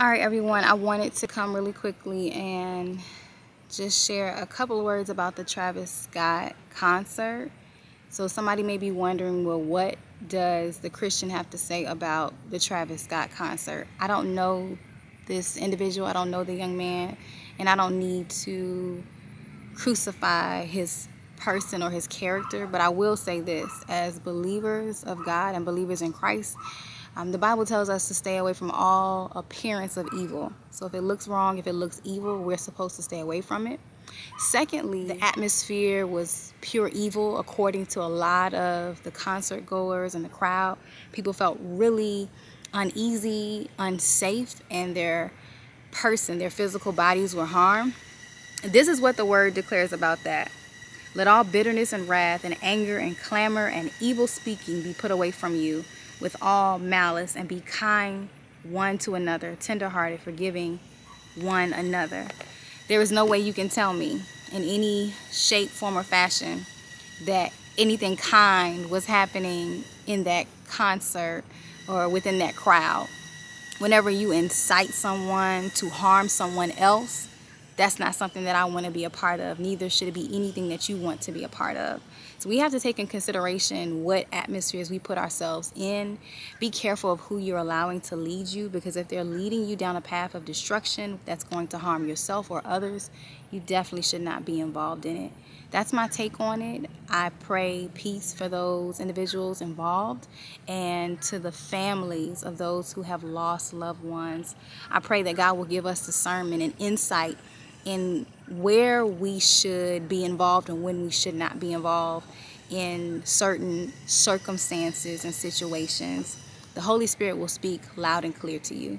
All right, everyone, I wanted to come really quickly and just share a couple of words about the Travis Scott concert. So somebody may be wondering, well, what does the Christian have to say about the Travis Scott concert? I don't know this individual, I don't know the young man, and I don't need to crucify his person or his character, but I will say this, as believers of God and believers in Christ, um, the Bible tells us to stay away from all appearance of evil. So if it looks wrong, if it looks evil, we're supposed to stay away from it. Secondly, the atmosphere was pure evil according to a lot of the concert goers and the crowd. People felt really uneasy, unsafe, and their person, their physical bodies were harmed. This is what the word declares about that. Let all bitterness and wrath and anger and clamor and evil speaking be put away from you with all malice and be kind one to another, tenderhearted, forgiving one another. There is no way you can tell me in any shape, form, or fashion that anything kind was happening in that concert or within that crowd. Whenever you incite someone to harm someone else, that's not something that I want to be a part of. Neither should it be anything that you want to be a part of. So we have to take in consideration what atmospheres we put ourselves in. Be careful of who you're allowing to lead you because if they're leading you down a path of destruction that's going to harm yourself or others, you definitely should not be involved in it. That's my take on it. I pray peace for those individuals involved and to the families of those who have lost loved ones. I pray that God will give us discernment and insight in where we should be involved and when we should not be involved in certain circumstances and situations. The Holy Spirit will speak loud and clear to you.